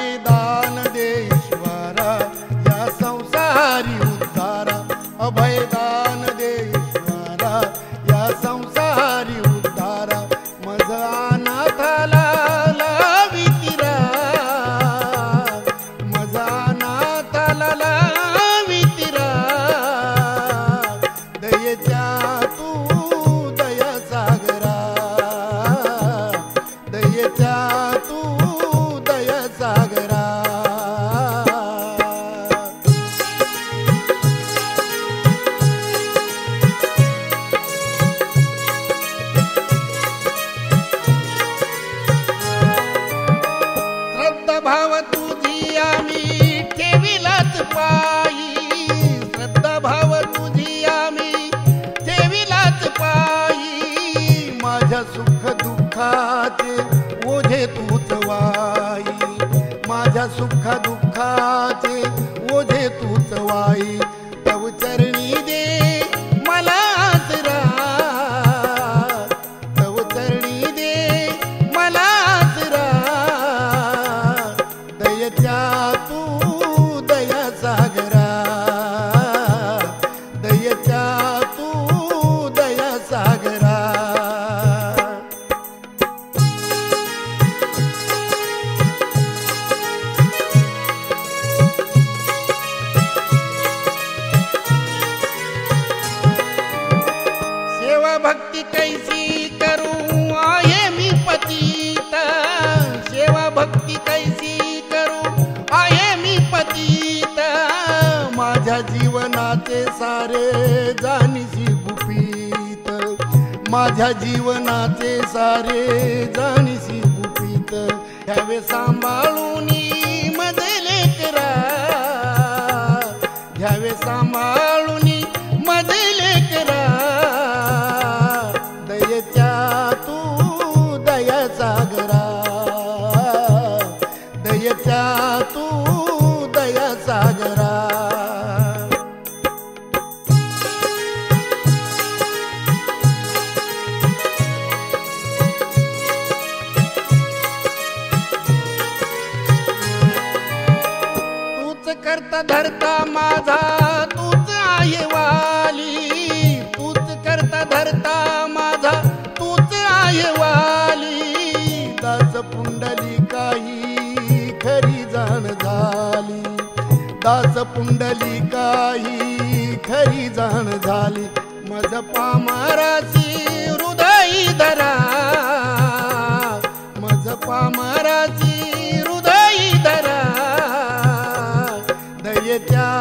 Haridas. सुख दुःखाचे ओझे तूच वाई. माझ्या सुख दुःखाचे ओझे तूच वाई. भक्ती कैसी करू? आहे मी पतीत. माझ्या जीवनाचे सारे जाणीशी गुपित. माझ्या जीवनाचे सारे जाणीशी गुपित. घ्यावे सांभाळून दयेच्या तू दया सागरा. तूच करता धरता माझा तूच आहे वा दास पुंडली काही खरी जाण झाली. मज पामाराची हृदय धरा. मज पामाराची हृदय धरा. दयेच्या